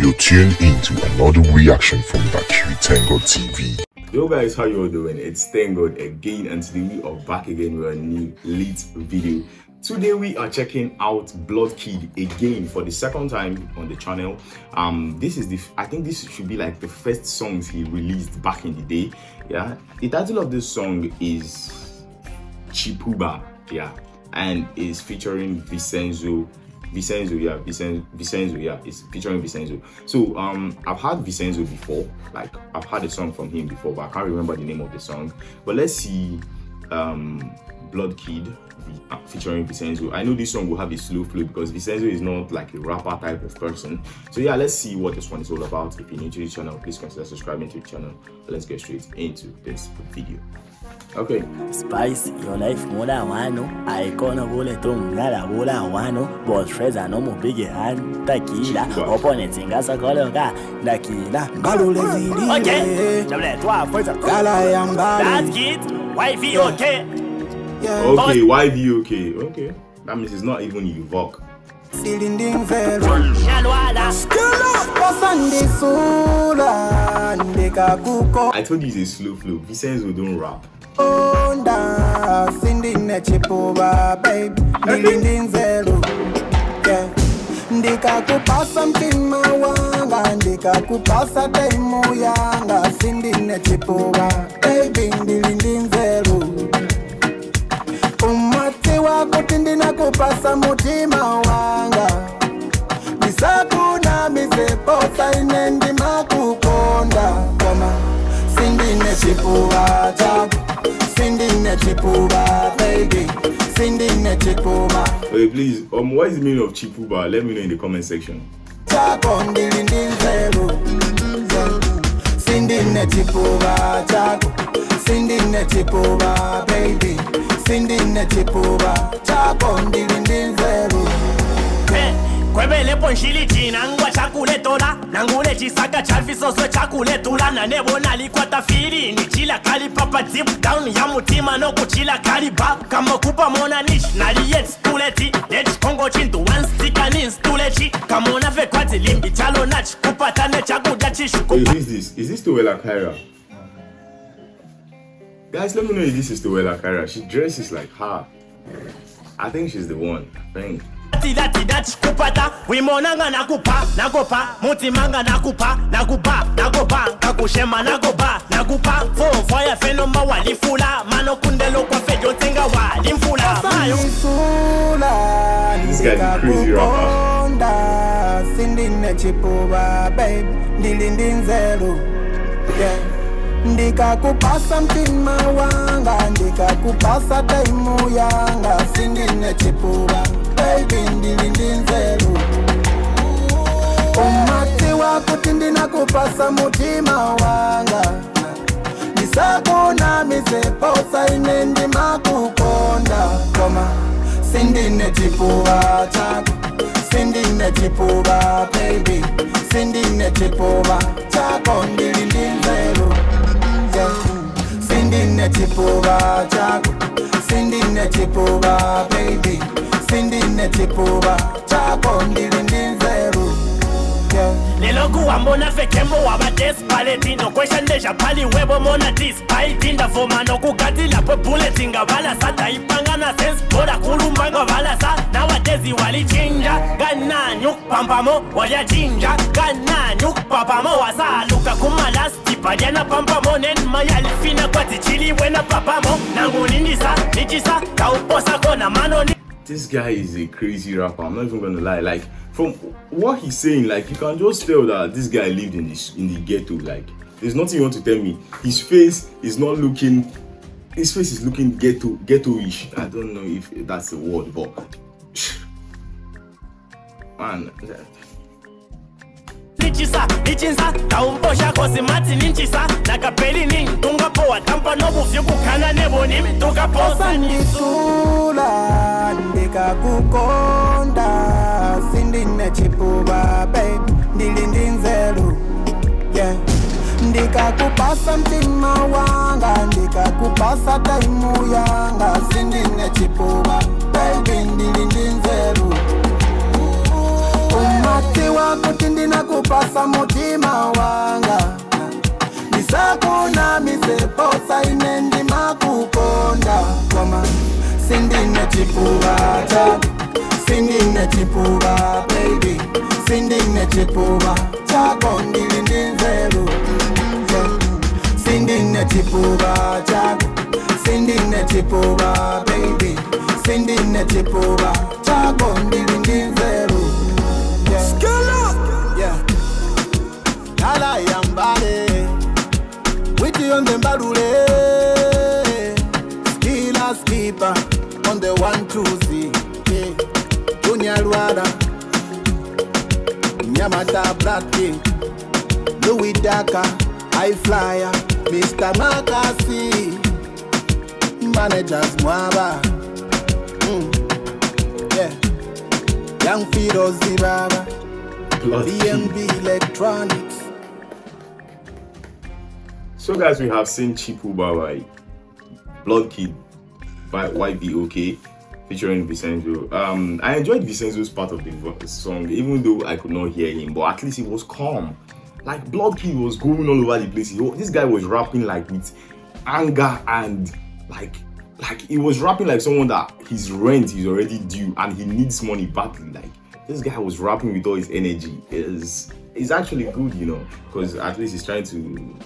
You're tuned into another reaction from Dahcute ThankGod TV. Yo guys, how you all doing? It's Tango again and today we are back again with a new lit video. Today we are checking out Blood Kid again for the second time on the channel. Um, this is the I think this should be like the first songs he released back in the day. Yeah, the title of this song is Chipuba. Yeah, and is featuring Vincenzo Vincenzo, yeah, Vincenzo, Vincenzo, yeah, it's featuring Vincenzo. So um, I've heard Vincenzo before, like I've heard a song from him before, but I can't remember the name of the song. But let's see, um, Blood Kid uh, featuring Vincenzo. I know this song will have a slow flow because Vincenzo is not like a rapper type of person. So yeah, let's see what this one is all about. If you're new to the channel, please consider subscribing to the channel. Let's get straight into this video. Okay. Spice, your life mola wano Icona vule tungala vula wano Boss Fraser no mu big hand Takila Opponent ingasa koloka Nakila Ngalule zili Okay Jable toi Fraser Kala yambali That's it Wifey okay Yeah. Okay YV okay Okay. That means it's not even Yuvok Silinding velo Shalwala Skala Pasandi sula Ndeka kuko I told you it's a slow flow. Vincenzo don't rap. Onda sindine chipuva babe ndilindinzelu yeah. ndikakupasa mtima wanga ndikakupasa taimu yanga sindine chipuva baby. ndilindinzelu kuti ndinakupasa mutima wanga ndisakunamizeposa ine ndimakukonda koma sindine chipuva chako sindine chipuva baby sindine chipuva Hey, please, um, what is the meaning of Chipuba? Let me know in the comment section. chako mbili ndi mveru sindine chipuva chako sindine chipuva baby sindine chipuva chako ndili ndimveru kwebelepo nshilichina ngwa chakuletola nangule chisaka chafisoso chakuletulana nevona likwata filini chila kalipapa deep down. Ya mutima nokuchila kaliba kamokupa mona nish naliyetstuleti nechikongo chinduwanstika ninstuleci kamona vekwadzi limbi chalo nachikupata nechakudya chishuku Is this, is this the Wela Kyra? Guys, let me know if this is the Towela Kaira. She dresses like her. I think she's the one. I think. tidati wimonanga nakupa nakopa mutimanga nakupa nakupa nakopa kakushema nakopa nakupa fomfo fenoma walifula manokundelo kwa fejo walimfula mayo This guy's a crazy rapper. sindine chipuba babe ndilindinzelu yeah. Ndikakupasa mtima wanga ndikakupasa taimu yanga sindine chipuba baby ndilindinzelu umati wakuti ndinakupasa mutima wanga. Ndisakuna miseposa ine ndimakukonda koma sindine chipuva chako. Sindine chipuva baby. Sindine chipuva chako ndilindinzelu sindine chipuva chako. Sindine chipuva baby. Sindine chipuva chako ndili ndinzeru lelo kuhambona fekembo wava desipaleti nokwesha ndezvapaliwebo mona dispaiti ndavhoma nokugadzira kwebhuleti ngavalasa daipangana sensibora kurumbanga valasa nawadezi walichinja kanani ukupambamo walyachinja kanani ukupapamo wasala. Kwatichiliwena papamo nangunindisa nichisa kauposa kona manoni This guy is a crazy rapper. I'm not even gonna lie. Like from what he's saying, like you can just tell that this guy lived in this in the ghetto. Like there's nothing you want to tell me. His face is not looking. His face is looking ghetto ghetto-ish. I don't know if that's the word, but man. ninchisa ichinsa taumbo shako simati ninchisa nakapeli nini? Tungapowa tampa nobufyukukhana nebonimi tukaposa ndisula ndikakukonda. Sindine chipubabe ndili ndinzelu yeah. Ndikakupasa mtima wanga ndikakupasa taimu yanga. Sindine chipuba ndili ndinzelu Umadziwa kuti ndinakupasa mutima wanga. Ndisakuna miseposa ine ndimakukonda koma sindine chipuva chako sindine chipuva baby. Sindine chipuva chako ndili ndi nzeru. Yeah. sindine chipuva chako sindine chipuva baby sindine chipuva chako ndili ndi on the one two Z yeah. Junior Luada Nyamata Bradley Louis Daka High Flyer Mr. Makasi Managers Mwaba mm. Yeah Young Fido Zibaba Blood BMB Electronics So, guys, we have seen Chipuba by Blood Kid by YVOK featuring Vincenzo. Um, I enjoyed Vincenzo's part of the song, even though I could not hear him, but at least it was calm. Like Blood Kid was going all over the place. He this guy was rapping like with anger and like like he was rapping like someone that his rent is already due and he needs money badly. Like this guy was rapping with all his energy. Is is actually good, you know, because at least he's trying to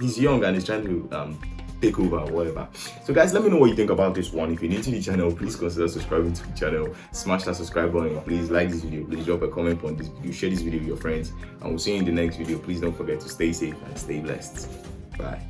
he's young and he's trying to um take over or whatever. So guys, let me know what you think about this one. If you're new to the channel, please consider subscribing to the channel. Smash that subscribe button. Please like this video. Please drop a comment on this video. Share this video with your friends. And we'll see you in the next video. Please don't forget to stay safe and stay blessed. Bye.